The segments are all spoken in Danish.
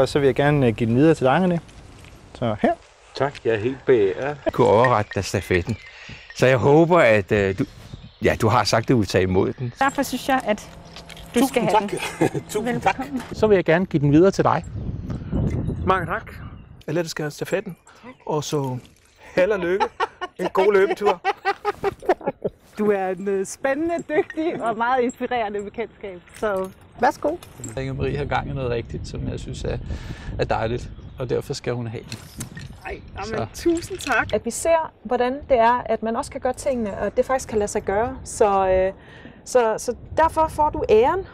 Og så vil jeg gerne øh, give den videre til dig, René. Så her. Tak, jeg er helt beæret. Jeg kunne overrette dig stafetten. Så jeg håber, at øh, du, ja, du har sagt, at du vil tage imod den. Derfor synes jeg, at du skal have den. Tusind tak. Så vil jeg gerne give den videre til dig. Mange tak. Jeg lader det skal have stafetten. Og så held og lykke. En god løbetur. Du er en øh, spændende, dygtig og meget inspirerende bekendtskab. Så værsgo. Inger Marie har gang i noget rigtigt, som jeg synes er, er dejligt. Og derfor skal hun have den. Ej, Så. tusind tak. at vi ser, hvordan det er, at man også kan gøre tingene, og det faktisk kan lade sig gøre. Så, øh, så, så derfor får du æren.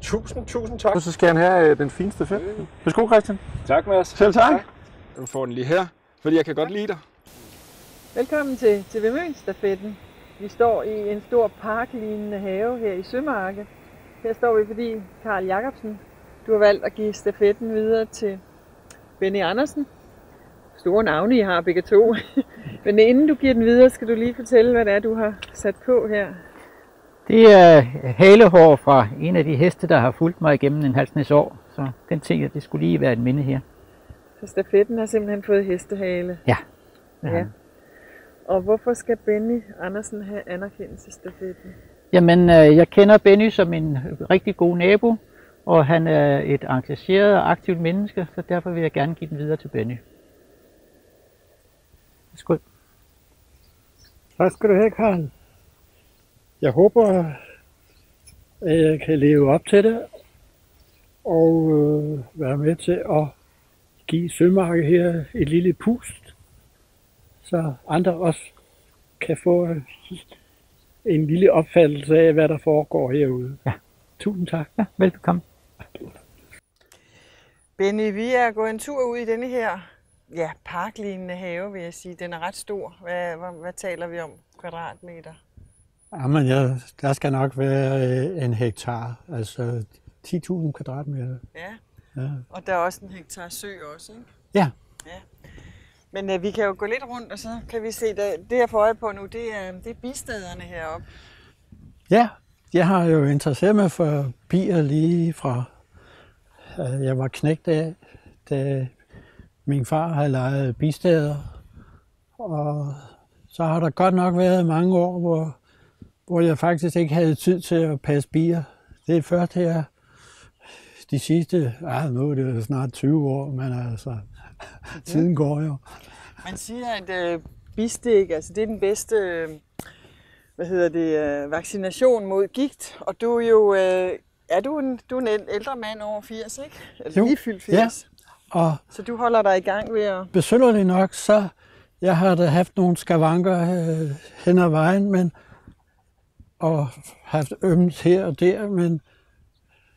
Tusind, tusind tak. Og så skal han have øh, den fineste fedt. Værsgo, Christian. Tak, Mads. Selv tak. Du får den lige her, fordi jeg kan godt lide dig. Velkommen til, til Vemønstafetten. Vi står i en stor parklignende have her i Sømarke. Her står vi, fordi Karl Jacobsen, du har valgt at give stafetten videre til Benny Andersen. Store navne, I har begge to. Men inden du giver den videre, skal du lige fortælle, hvad det er, du har sat på her. Det er halehår fra en af de heste, der har fulgt mig igennem en halvsnes år. Så den ting, at det skulle lige være et minde her. Så stafetten har simpelthen fået hestehale. Ja. ja. Og hvorfor skal Benny Andersen have anerkendelsesstafetten? Jamen, øh, jeg kender Benny som en rigtig god nabo, og han er et engageret og aktivt menneske, så derfor vil jeg gerne give den videre til Benny. Skål. Tak skal du have, Karen. Jeg håber, at jeg kan leve op til det og øh, være med til at give Sømarke her et lille pust, så andre også kan få øh, en lille opfattelse af, hvad der foregår herude. Ja. Tusind tak. Ja, velbekomme. Benny, vi er gået en tur ud i denne her ja, parklignende have, vil jeg sige. Den er ret stor. Hvad, hvad, hvad taler vi om kvadratmeter? Jamen, ja, der skal nok være øh, en hektar, altså 10.000 kvadratmeter. Ja, Ja. og der er også en hektar sø også, ikke? Ja. ja. Men øh, vi kan jo gå lidt rundt, og så kan vi se, at det jeg får øje på nu, det er, det er bistederne heroppe. Ja, jeg har jo interesseret mig for bier lige fra, øh, jeg var knægt af, da min far havde lejet bisteder. Og så har der godt nok været mange år, hvor, hvor jeg faktisk ikke havde tid til at passe bier. Det er først her, de sidste, ja, nu er det snart 20 år, men altså, tiden går jo. Man siger, at øh, bistik, altså det er den bedste, øh, hvad hedder det, øh, vaccination mod gigt. Og du er jo, øh, er du en, du er en æl- ældre mand over 80, ikke? Eller Jo, lige fyldt 80. Og Så du holder dig i gang ved at... besynderligt nok, så jeg har da haft nogle skavanker øh, hen ad vejen, men, og haft ømt her og der, men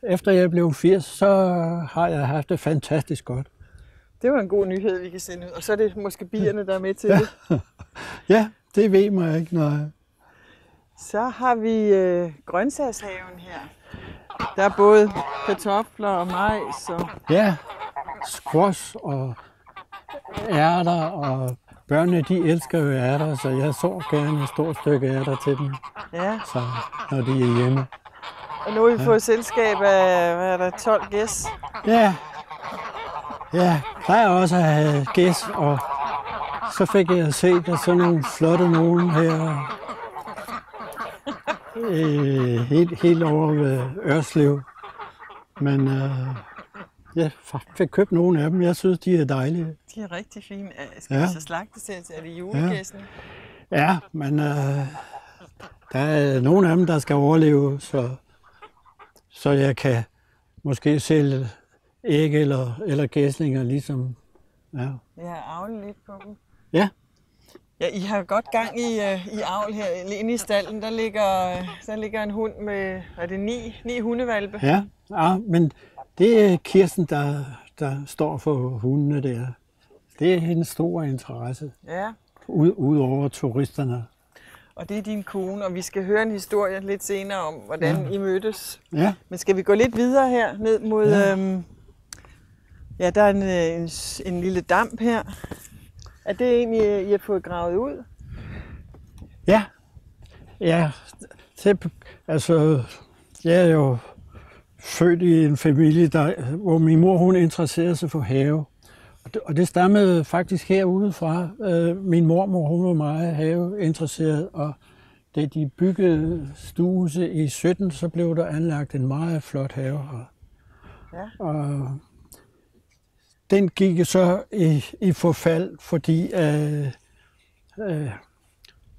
efter jeg blev 80, så har jeg haft det fantastisk godt. Det var en god nyhed, vi kan sende ud. Og så er det måske bierne, der er med til det. Ja, det ved mig ikke, når Så har vi øh, grøntsagshaven her. Der er både kartofler og majs og... Ja, squash og ærter, og børnene de elsker jo ærter, så jeg så gerne et stort stykke ærter til dem, Ja, så, når de er hjemme. og nu har vi fået selskab af, hvad er der, 12 gæs. Ja, ja, plejer også at have gæs, og så fik jeg set at sådan nogle flotte nogen her, øh, helt, helt over ved Ørslev. Men øh, jeg fik købt nogle af dem, jeg synes, de er dejlige. De er rigtig fine. Øh, Skal Ja. ja. vi så slagtes til? Er det julegæsten? Ja, men øh, der er nogle af dem, der skal overleve, så, så jeg kan måske sælge æg eller, eller gæslinger, ligesom. Ja. Jeg har avlet lidt på dem. Ja. Ja, I har godt gang i, uh, i avl her inde i stallen. Der ligger, der ligger en hund med, er det ni, ni hundevalpe? Ja, ja, men det er Kirsten, der, der står for hundene der. Det er hendes store interesse, ja. ud, ud over turisterne. Og det er din kone, og vi skal høre en historie lidt senere om, hvordan Ja. I mødtes. Ja, Men skal vi gå lidt videre her ned mod... Ja, øhm, ja der er en, øh, en, en lille damp her. Er det egentlig, I har fået gravet ud? ja, ja. Det, altså, jeg er jo født i en familie, der, hvor min mor hun interesserede sig for have. Og det, og det stammede faktisk herude fra. Øh, min mormor hun var meget haveinteresseret, og da de byggede stuehuset i 17, så blev der anlagt en meget flot have her. Ja. Og den gik så i, i forfald, fordi øh, øh,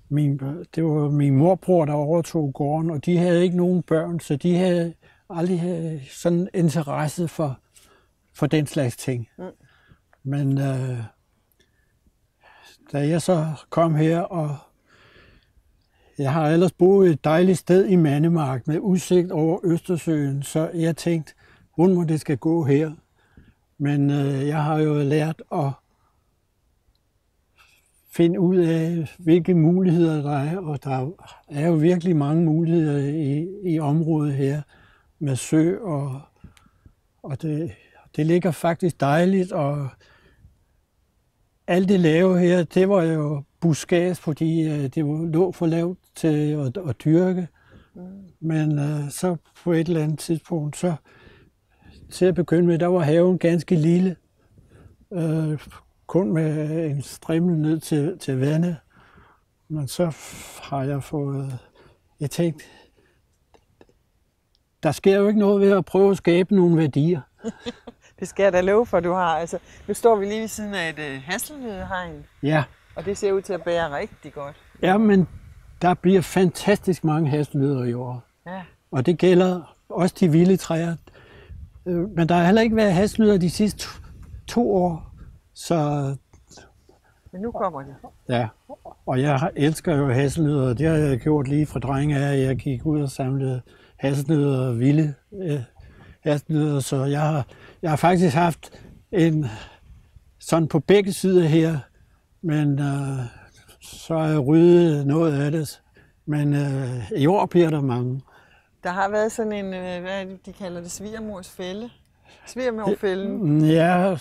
min, det var min morbror, der overtog gården, og de havde ikke nogen børn, så de havde aldrig havde sådan interesse for, for den slags ting. Mm. Men øh, da jeg så kom her, og jeg har ellers boet et dejligt sted i Mandemark med udsigt over Østersøen, så jeg tænkte, hvordan må det skal gå her? Men øh, jeg har jo lært at finde ud af, hvilke muligheder der er, og der er jo virkelig mange muligheder i, i området her med sø, og, og det, det ligger faktisk dejligt, og alt det lave her, det var jo buskage, fordi øh, det var, lå for lavt til at, at dyrke. Men øh, så på et eller andet tidspunkt, så til at begynde med, der var haven ganske lille. Øh, kun med en strimmel ned til, til vandet. Men så har jeg fået... Jeg tænkte, der sker jo ikke noget ved at prøve at skabe nogle værdier. Det skal jeg da love for, du har. Altså, nu står vi lige ved siden af et uh, hasselnødehegn, Ja, og det ser ud til at bære rigtig godt. ja men der bliver fantastisk mange hastelødder i år. Ja. Og det gælder også de vilde træer. Øh, Men der har heller ikke været hastelødder de sidste to, to år. Så Men nu kommer det. ja, og jeg elsker jo hasselnødder, det har jeg gjort lige fra drenge af. Jeg gik ud og samlede hasselnødder og vilde øh, hasselnødder, så jeg har, jeg har faktisk haft en sådan på begge sider her, men øh, så har jeg ryddet noget af det. Men øh, i år bliver der mange. Der har været sådan en, øh, hvad er det, de kalder det, svigermors fælde. Svigermorfælden, Ja, øh,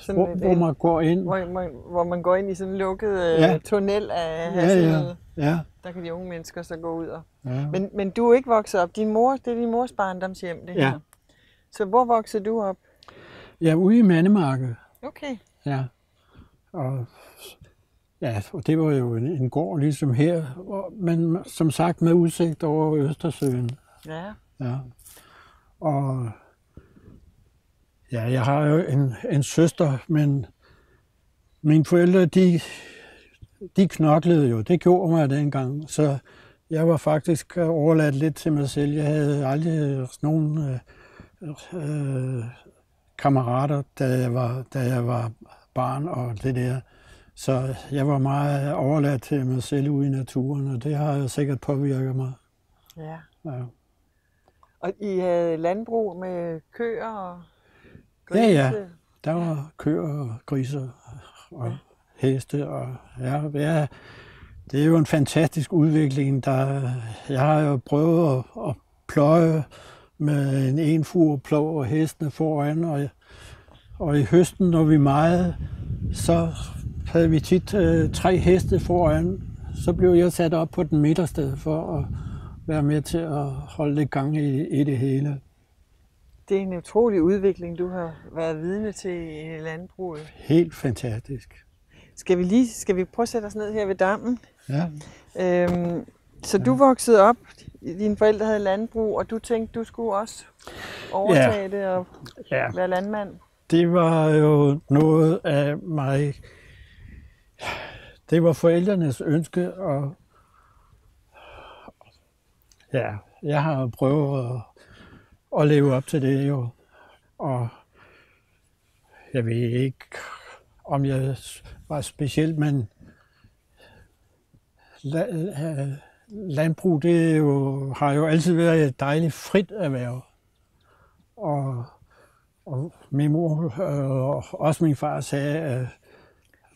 Sådan hvor, et- hvor man går ind. hvor, man, hvor man går ind i sådan en lukket øh, Ja. tunnel af Ja, hasselnødder. ja, ja. Der kan de unge mennesker så gå ud og... ja. Men, men du er ikke vokset op. Din mor, det er din mors barndomshjem, det Ja. her. Så hvor voksede du op? Er ude i Mandemarke. Okay. Ja. Og, ja, og det var jo en, en gård ligesom her, og, men som sagt med udsigt over Østersøen. Ja. Ja. Og ja, jeg har jo en, en søster, men mine forældre, de, de knoklede jo. Det gjorde mig dengang. Så jeg var faktisk overladt lidt til mig selv. Jeg havde aldrig nogen øh, øh, kammerater, da jeg, var, da jeg var barn og det der. Så jeg var meget overladt til mig selv ude i naturen, og det har sikkert påvirket mig. ja. Ja. Og I havde landbrug med køer og Ja, ja. grise? Der var køer og griser og heste. Og, ja, ja, det er jo en fantastisk udvikling. Der, jeg har jo prøvet at, at pløje med en enfurplov og hestene foran. Og, og i høsten, når vi meget, så havde vi tit øh, tre heste foran. Så blev jeg sat op på den midterste for at være med til at holde lidt gang i, i det hele. Det er en utrolig udvikling, du har været vidne til i landbruget. Helt fantastisk. Skal vi lige skal vi prøve at sætte os ned her ved dammen? Ja. Øhm, så du voksede op, dine forældre havde landbrug, og du tænkte, du skulle også overtage det og Ja. være landmand? Det var jo noget af mig. Det var forældrenes ønske, og ja, jeg har prøvet at, at leve op til det jo. Og jeg ved ikke, om jeg var speciel, men la- øh, landbrug, det jo, har jo altid været et dejligt frit erhverv. Og og min mor øh, og også min far sagde, at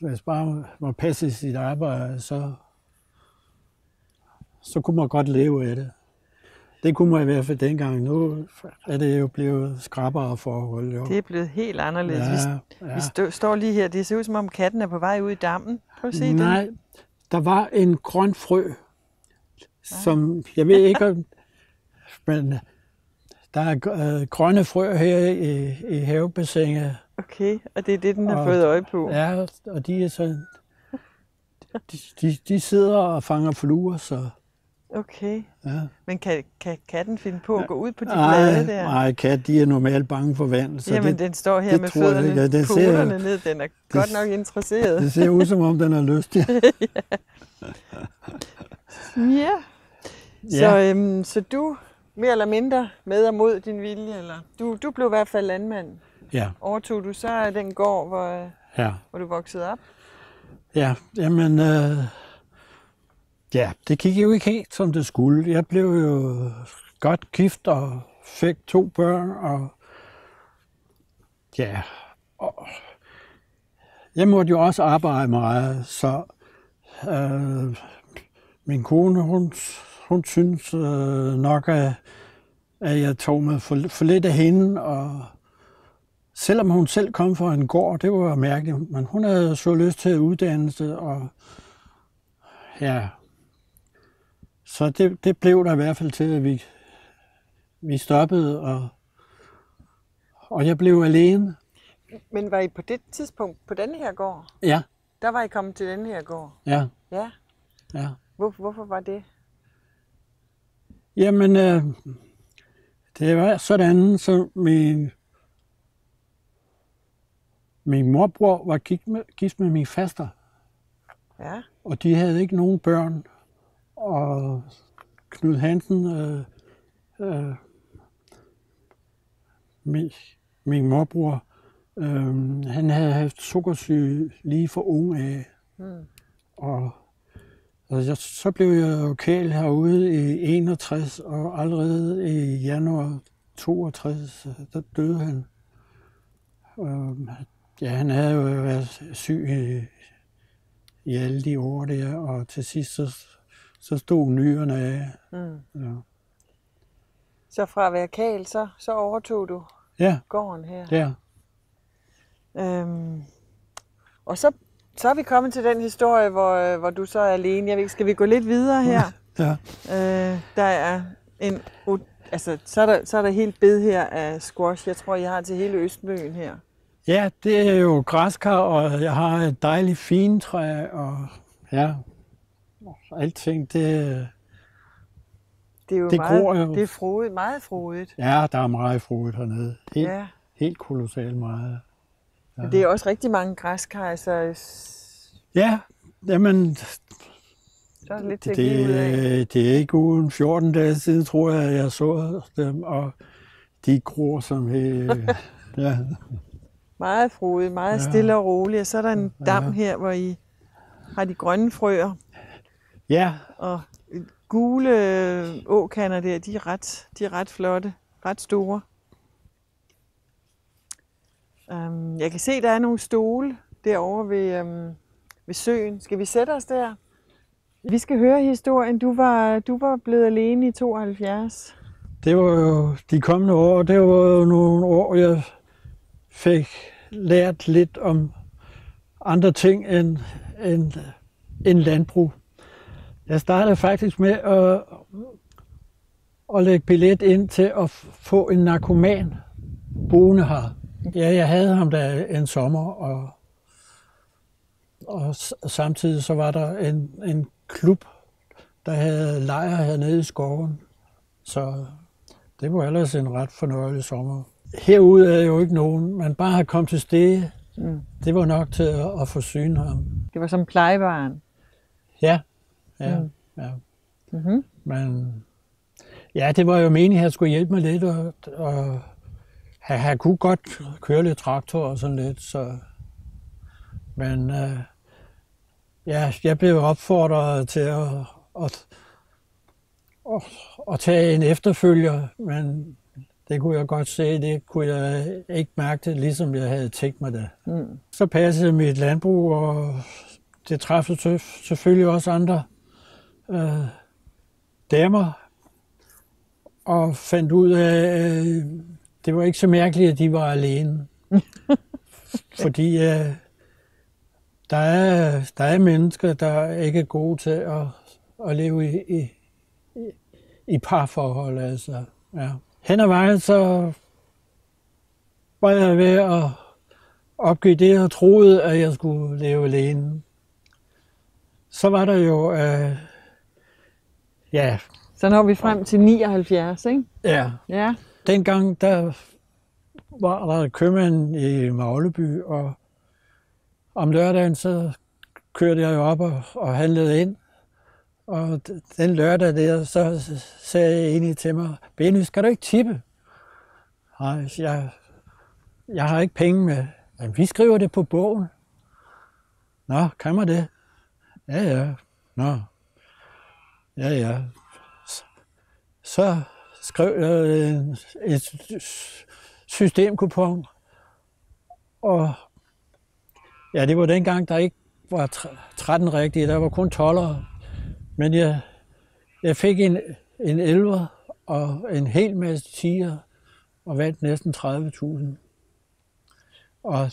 hvis bare man passe sit arbejde, så, så kunne man godt leve af det. Det kunne man i hvert fald dengang. Nu er det jo blevet skrappere forhold. Jo. Det er blevet helt anderledes. Ja, vi, ja. vi stå, står lige her, det ser ud som om katten er på vej ud i dammen. Prøv at se den. Nej, der var en grøn frø, som jeg ved ikke om, men der er øh, grønne frø her i, i havebassinet. Okay, og det er det, den har Og- fået øje på. Ja, og de er så... De, de, de sidder og fanger fluer, så... Okay. Ja. Men kan, kan katten finde på at gå ud på de Nej, blade der? nej, kat, de er normalt bange for vand. Så Jamen, det, den står her det med fødderne, ikke. Ja, den ser- ned. Den er godt nok interesseret. Det ser ud, som om den har lyst. Ja. Så, Ja. øhm, så du mere eller mindre med og mod din vilje, eller du, du blev i hvert fald landmand. Ja, Overtog du så den gård, hvor, ja. hvor du voksede op? Ja, jamen, øh, ja, det gik jo ikke helt, som det skulle. Jeg blev jo godt gift og fik to børn, og ja, og jeg måtte jo også arbejde meget, så øh, min kone, hun, hun synes øh, nok, at, at jeg tog mig for, for lidt af hende, og selvom hun selv kom fra en gård, det var mærkeligt, men hun havde så lyst til uddannelse, og ja, så det, det blev der i hvert fald til, at vi, vi stoppede, og, og jeg blev alene. Men var I på det tidspunkt på denne her gård? Ja, Der var I kommet til denne her gård? ja, Ja. ja. Hvor, hvorfor var det? Jamen, øh, det var sådan, så min, min morbror var gift med, min faster, Ja. og de havde ikke nogen børn. Og Knud Hansen, øh, øh, min, min morbror, øh, han havde haft sukkersyge lige for ung af. Hmm. Og, jeg, så blev jeg lokal herude i 61, og allerede i januar 62, der døde han. Øh, ja, han havde jo været syg i, i alle de år der, og til sidst så, så stod nyrerne af. Mm. Ja. Så fra at være kal, så, så overtog du Ja, gården her. der. Øhm, og så, så er vi kommet til den historie, hvor, hvor du så er alene. Jeg ved, skal vi gå lidt videre her? Ja. Øh, der er en, altså, så er der, så er der helt bed her af squash. Jeg tror, jeg har til hele Østmøen her. Ja, det er jo græskar, og jeg har et dejligt fintræ, og ja, alting, det, Det er jo Det meget, gror jo. Det er frodigt, meget frodigt. ja, der er meget frodigt hernede. Helt, Ja. helt kolossalt meget. Men det er også rigtig mange græskar, så s- Ja, jamen, så er det lidt til det, ud af. det er ikke uden 14 dage siden, tror jeg, jeg så dem, og de gror som helt... ja, Meget frodigt, meget Ja. stille og roligt. Og så er der en dam Ja. her, hvor I har de grønne frøer. ja, Og gule åkander der, de er, ret, de er ret flotte, ret store. Um, jeg kan se, der er nogle stole derovre ved, um, ved søen. Skal vi sætte os der? Vi skal høre historien. Du var, du var blevet alene i 72. det var jo de kommende år, det var jo nogle år, jeg fik lært lidt om andre ting end, end, end landbrug. Jeg startede faktisk med at, at lægge billet ind til at få en narkoman boende her. Ja, jeg havde ham der en sommer, og, og samtidig så var der en, en klub, der havde lejr hernede i skoven. Så det var ellers en ret fornøjelig sommer. Herude er jo ikke nogen, man bare har kommet til stede. Mm. Det var nok til at, at forsyne ham. Det var som plejebarn. Ja, ja, Mm. mm. ja. Mm-hmm. Men ja, det var jo meningen, at han skulle hjælpe mig lidt, og, og han, han kunne godt køre lidt traktor og sådan lidt, så... Men øh, ja, jeg blev opfordret til at, at, at, at tage en efterfølger, men det kunne jeg godt se, det kunne jeg ikke mærke det, ligesom jeg havde tænkt mig det. Mm. Så passede mit landbrug, og det træffede selvf- selvfølgelig også andre øh, damer, og fandt ud af, at det var ikke så mærkeligt, at de var alene. Fordi øh, der, er, der er mennesker, der ikke er gode til at, at leve i, i, i parforhold. Altså. Ja. Hen ad vejen, så var jeg ved at opgive det, jeg troede, at jeg skulle leve alene. Så var der jo, øh, ja, Så når vi frem til 79, ikke? ja, Ja. dengang der var der købmand i Magleby, og om lørdagen så kørte jeg jo op og, og handlede ind. Og den lørdag der, så sagde en til mig, Benny, skal du ikke tippe? Nej, jeg, jeg har ikke penge med. Men vi skriver det på bogen. Nå, kan man det? Ja, ja. Nå. Ja, ja. Så skrev jeg en, et systemkupon. Og ja, det var dengang, der ikke var 13 rigtige, der var kun 12'ere. Men jeg, jeg fik en, en 11 og en hel masse 10'er og vandt næsten 30.000. Og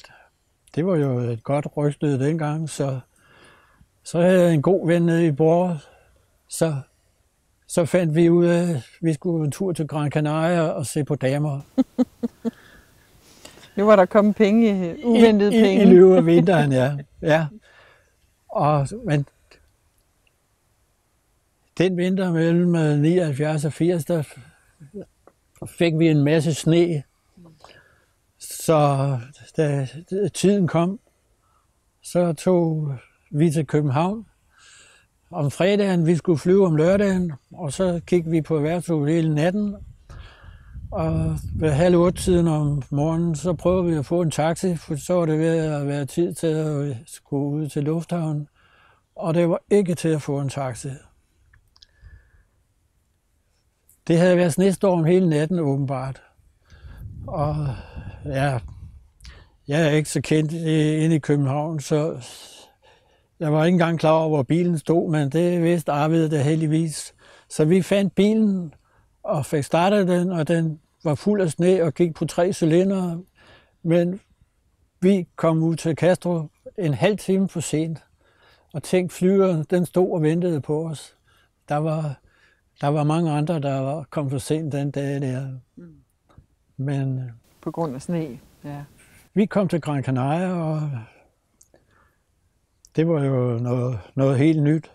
det var jo et godt rygstød dengang, så, så havde jeg en god ven nede i Borg, så, så fandt vi ud af, at vi skulle en tur til Gran Canaria og se på damer. Nu var der kommet penge, uventede I, penge. I, i løbet af vinteren, ja. ja. Og, men den vinter mellem øh, 79 og 80, der fik vi en masse sne. Så da da tiden kom, så tog vi til København. Om fredagen, vi skulle flyve om lørdagen, og så gik vi på værtshus hele natten. Og ved halv otte tiden om morgenen, så prøvede vi at få en taxi, for så var det ved at være tid til at skulle ud til lufthavnen. Og det var ikke til at få en taxi. Det havde været snestorm hele natten åbenbart. Og ja, jeg er ikke så kendt i- inde i København, så jeg var ikke engang klar over, hvor bilen stod, men det vidste Arvid det heldigvis. Så vi fandt bilen og fik startet den, og den var fuld af sne og gik på tre cylindre. Men vi kom ud til Castro en halv time for sent, og tænkte flyveren, den stod og ventede på os. Der var, der var mange andre, der var kom for sent den dag der. Men øh, På grund af sne. Ja. vi kom til Gran Canaria, og det var jo noget, noget helt nyt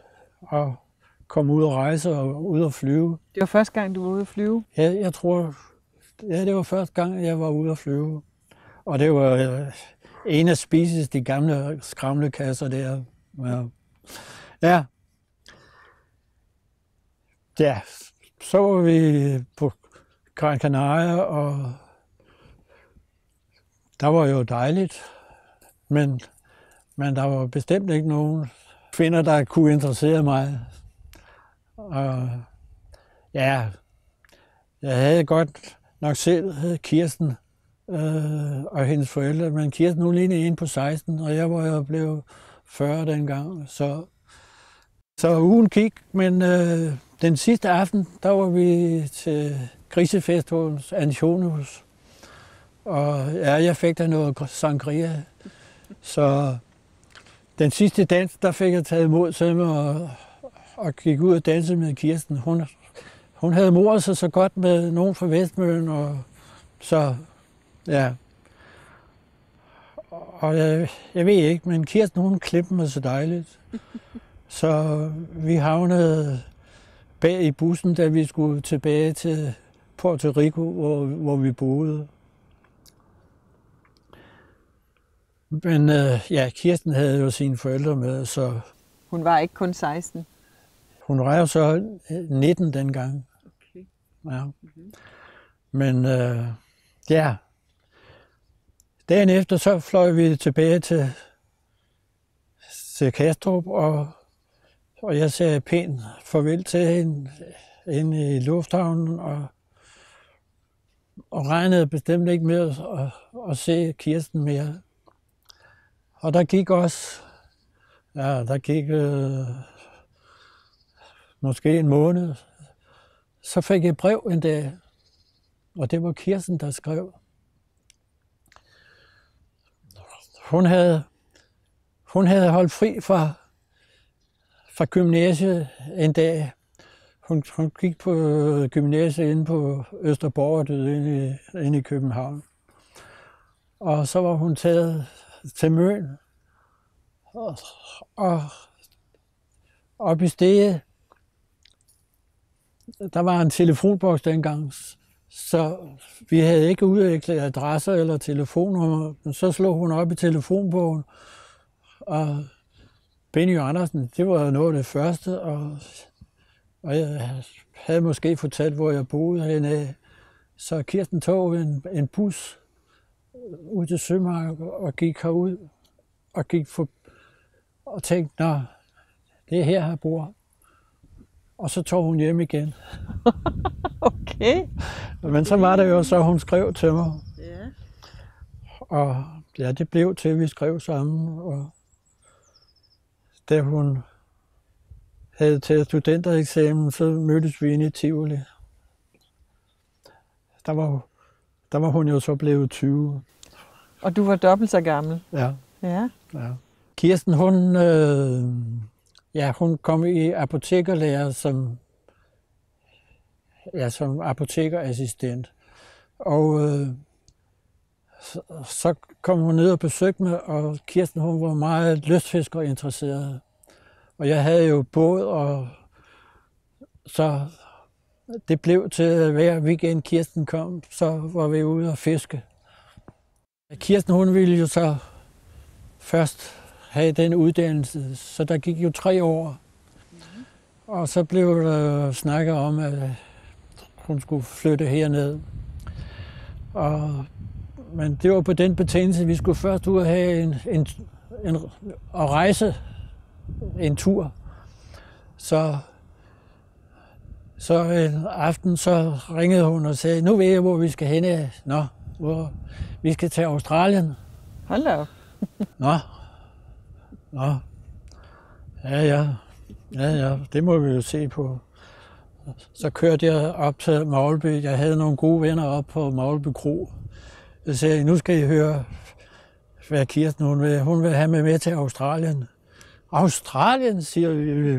at komme ud og rejse og ud og flyve. Det var første gang, du var ude at flyve. Ja, jeg tror, ja, det var første gang, jeg var ude at flyve. Og det var øh, en af spises de gamle skramlekasser der. Ja. ja. Ja, så var vi på Gran Canaria, og der var jo dejligt, men, men der var bestemt ikke nogen kvinder, der kunne interessere mig. Og ja, jeg havde godt nok selv Kirsten øh, og hendes forældre, men Kirsten hun lignede en på 16, og jeg var jo blevet 40 dengang, så, så ugen gik, men øh, den sidste aften, der var vi til grisefest hos Antonius, og ja, jeg fik der noget sangria, så den sidste dans, der fik jeg taget imod til mig og, og gik ud og dansede med Kirsten. Hun, hun havde moret sig så godt med nogen fra Vestmøllen, og så, ja. Og jeg, jeg ved ikke, men Kirsten, hun klippede mig så dejligt. Så vi havnede bag i bussen, da vi skulle tilbage til Puerto Rico, hvor, hvor vi boede. Men øh, ja, Kirsten havde jo sine forældre med, så Hun var ikke kun 16. hun var jo så 19 dengang. Okay. Ja. Men øh, ja, dagen efter så fløj vi tilbage til, til Kastrup, og, og jeg sagde pænt farvel til hende inde i lufthavnen, og, og regnede bestemt ikke med at, at, at se Kirsten mere. Og der gik også, ja, der gik øh, måske en måned, så fik jeg et brev en dag, og det var Kirsten, der skrev. Hun havde, hun havde holdt fri fra, fra gymnasiet en dag, hun, hun gik på øh, gymnasiet inde på Østerborg inde i, inde i København. Og så var hun taget til Møn. Og, og op i stedet. der var en telefonboks dengang, så vi havde ikke udviklet adresser eller telefonnummer. Men så slog hun op i telefonbogen, og Benny Andersen, det var noget af det første, og, og jeg havde måske fortalt, hvor jeg boede henne. Så Kirsten tog en, en bus ud til Sømark og gik herud og gik for, og tænkte, nå, det er her, jeg bor. Og så tog hun hjem igen. Okay. Men så var det jo så, hun skrev til mig. Ja. Og ja, det blev til, at vi skrev sammen. Og da hun havde taget studentereksamen, så mødtes vi inde i Tivoli. Der var, der var hun jo så blevet 20. Og du var dobbelt så gammel. Ja. Ja. ja. Kirsten, hun, øh, ja, hun kom i apotekerlærer som, ja, som apotekerassistent. Og øh, så, kom hun ned og besøgte mig, og Kirsten hun var meget lystfisker interesseret. Og jeg havde jo båd, og så det blev til at hver weekend Kirsten kom, så var vi ude og fiske. Kirsten hun ville jo så først have den uddannelse, så der gik jo tre år. Og så blev der snakket om, at hun skulle flytte herned. Og, men det var på den betingelse, vi skulle først ud og have en, en, en og rejse en tur. Så, så en aften så ringede hun og sagde, nu ved jeg, hvor vi skal hen. af." Nå, hvor vi skal til Australien. Hold op. Nå. Nå. Ja, ja. Ja, ja. Det må vi jo se på. Så kørte jeg op til Magleby. Jeg havde nogle gode venner op på Magleby Kro. Så sagde jeg, nu skal I høre, hvad Kirsten hun vil. Hun vil have mig med til Australien. Australien, siger vi.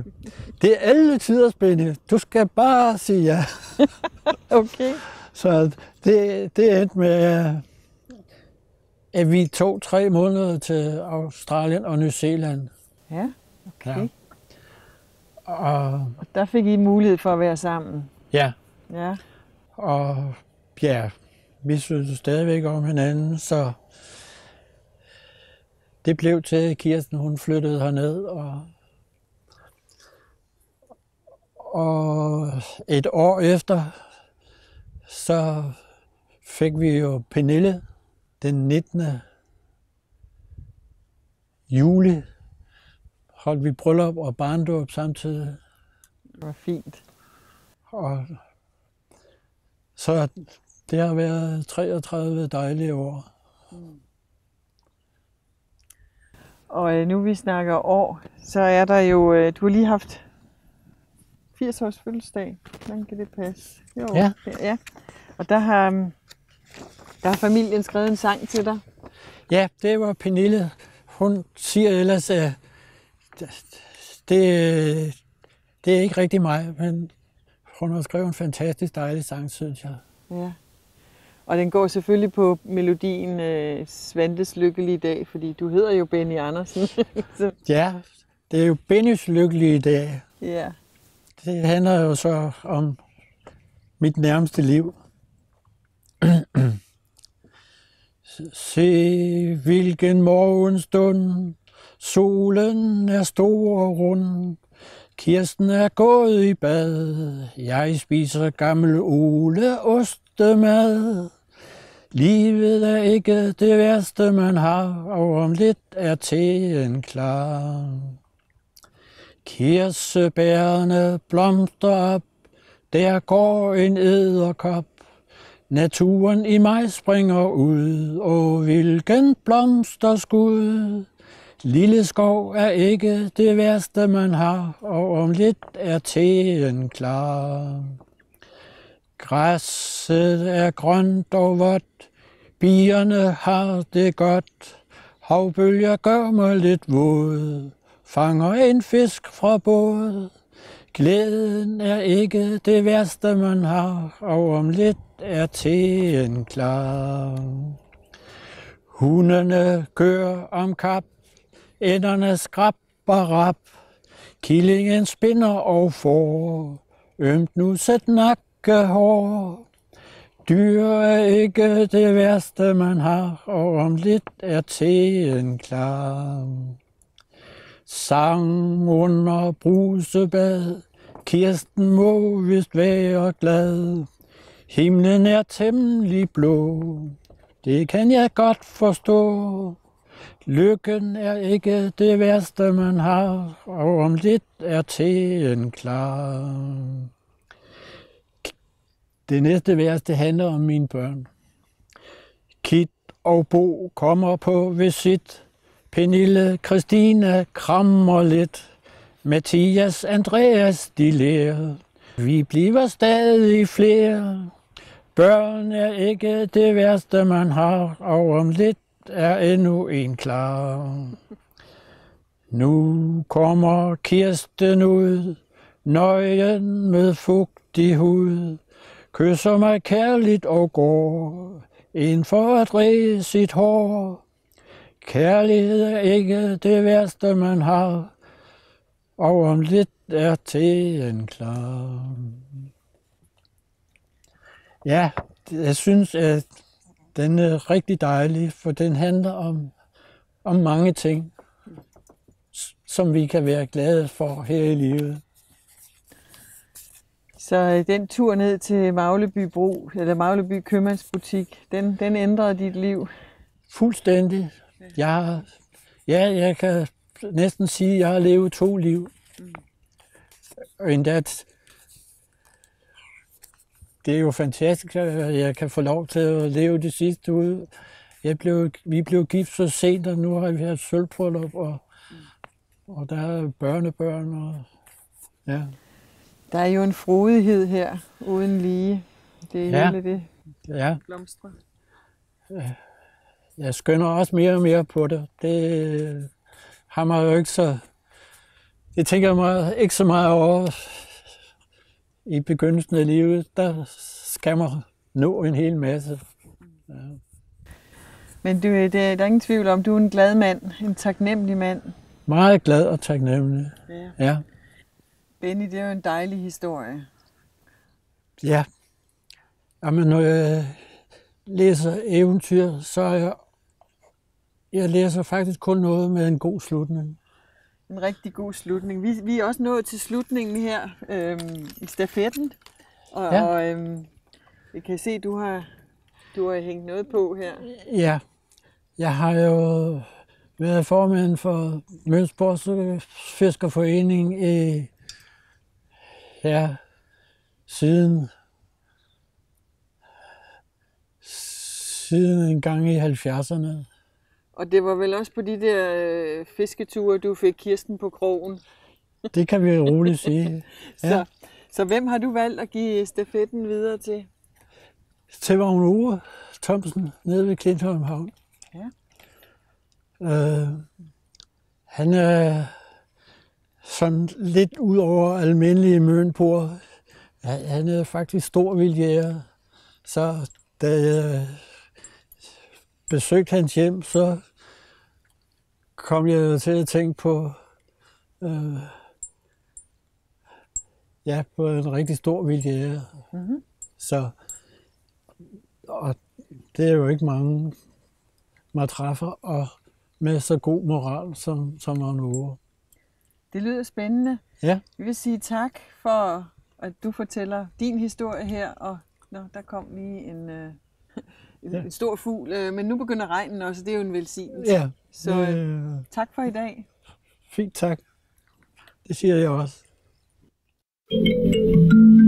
Det er alle tider spændende. Du skal bare sige ja. Okay. Så det, det endte med, at vi tog tre måneder til Australien og New Zealand. Ja, okay. Ja. Og Og der fik I mulighed for at være sammen. ja, Ja. og ja, vi synes stadigvæk om hinanden, så det blev til, at Kirsten hun flyttede herned, og, og et år efter, så fik vi jo Pernille den 19. juli. Holdt vi bryllup og barndåb samtidig. Det var fint. Og så det har været 33 dejlige år. Og øh, nu vi snakker år, så er der jo, øh, du har lige haft 80 års fødselsdag. Hvordan kan det passe? Jo, Ja. ja. Og der har, øhm, der har familien skrevet en sang til dig. Ja, det var Pernille. Hun siger ellers, at det, det er ikke rigtig mig, men hun har skrevet en fantastisk dejlig sang, synes jeg. Ja. Og den går selvfølgelig på melodien øh, Svantes lykkelige dag, fordi du hedder jo Benny Andersen. Ja, det er jo Bennys lykkelige dag. ja. Det handler jo så om mit nærmeste liv. Se hvilken morgenstund, solen er stor og rund, Kirsten er gået i bad, jeg spiser gammel Ole mad. Livet er ikke det værste, man har, og om lidt er teen klar. Kirsebærne blomster op, der går en æderkop. Naturen i mig springer ud, og hvilken blomsterskud. Lille skov er ikke det værste, man har, og om lidt er teen klar. Græsset er grønt og vådt, bierne har det godt. Havbølger gør mig lidt våd, fanger en fisk fra båd. Glæden er ikke det værste, man har, og om lidt er teen klar. Hundene kører om kap, enderne skrabber rap, killingen spinder og får, ømt nu sæt nakkehår. Dyr er ikke det værste, man har, og om lidt er teen klar. Sang under brusebad, Kirsten må vist være glad. Himlen er temmelig blå, det kan jeg godt forstå. Lykken er ikke det værste, man har, og om lidt er teen klar. Det næste vers, det handler om mine børn. Kit og Bo kommer på visit. Pernille, Christina krammer lidt. Mathias, Andreas, de lærer. Vi bliver stadig flere. Børn er ikke det værste, man har, og om lidt er endnu en klar. Nu kommer Kirsten ud, nøgen med fugtig hud, kysser mig kærligt og går, ind for at ræde sit hår. Kærlighed er ikke det værste, man har, og om lidt er en klar. Ja, jeg synes, at den er rigtig dejlig, for den handler om, om mange ting, som vi kan være glade for her i livet. Så øh, den tur ned til Magleby Bro, eller Magleby Købmandsbutik, den, den ændrede dit liv. Fuldstændig. Jeg, ja, jeg kan næsten sige, at jeg har levet to liv. Og endda, det er jo fantastisk, at jeg kan få lov til at leve det sidste ud. Jeg blev, vi blev gift så sent, og nu har vi haft sølvbryllup, og, og der er børnebørn. Og, ja. Der er jo en frodighed her, uden lige. Det er Ja. hele det ja, blomstrer. jeg skønner også mere og mere på det. Det har mig jo ikke så... Det tænker jeg mig ikke så meget over i begyndelsen af livet. Der skal man nå en hel masse. Men du, det, der er ingen tvivl om, du er en glad mand, en taknemmelig mand. Meget glad og taknemmelig. Ja. Ja, Benny, det er jo en dejlig historie. ja. Jamen, når jeg læser eventyr, så er jeg... Jeg læser faktisk kun noget med en god slutning. En rigtig god slutning. Vi, vi er også nået til slutningen her øhm, i stafetten. Og, Ja. og øhm, jeg kan se, du har, du har hængt noget på her. Ja, jeg har jo været formand for Mønsborgs Fiskerforening i, ja, siden, siden en gang i 70'erne. Og det var vel også på de der øh, fisketure, du fik Kirsten på krogen. Det kan vi roligt sige. Så, Ja. så hvem har du valgt at give stafetten videre til? Til Vagn Ove Thomsen nede ved Klintholm Havn. Ja. Øh, han er sådan lidt ud over almindelige mønbord. Han han er faktisk stor vildjæger. Så da jeg besøgte hans hjem, så kom jeg til at tænke på, øh, ja, på en rigtig stor vildjæger. Mm-hmm. Så og det er jo ikke mange, man træffer, og med så god moral som, som han Ove. Det lyder spændende. Ja. Vi vil sige tak for, at du fortæller din historie her, og nå, der kom lige en, øh, en, ja. stor fugl, øh, men nu begynder regnen også, det er jo en velsignelse. Ja. Så øh, tak for i dag. Fint tak. Det siger jeg også. thank you